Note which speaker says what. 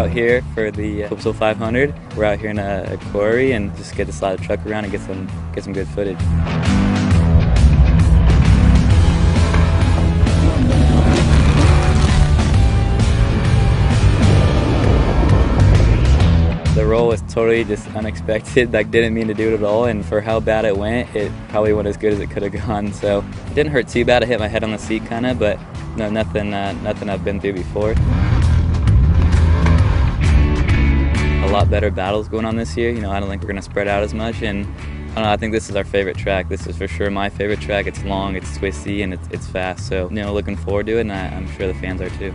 Speaker 1: out here for the uh, 500. We're out here in a, a quarry and just get to slide the truck around and get some get some good footage. The roll was totally just unexpected. Like didn't mean to do it at all, and for how bad it went, it probably went as good as it could have gone. So it didn't hurt too bad. I hit my head on the seat kind of, but no, nothing, uh, nothing I've been through before. lot better battles going on this year. You know, I don't think we're going to spread out as much. And I don't know, I think this is our favorite track. This is for sure my favorite track. It's long, it's twisty, and it's, it's fast. So, you know, looking forward to it, and I, I'm sure the fans are too.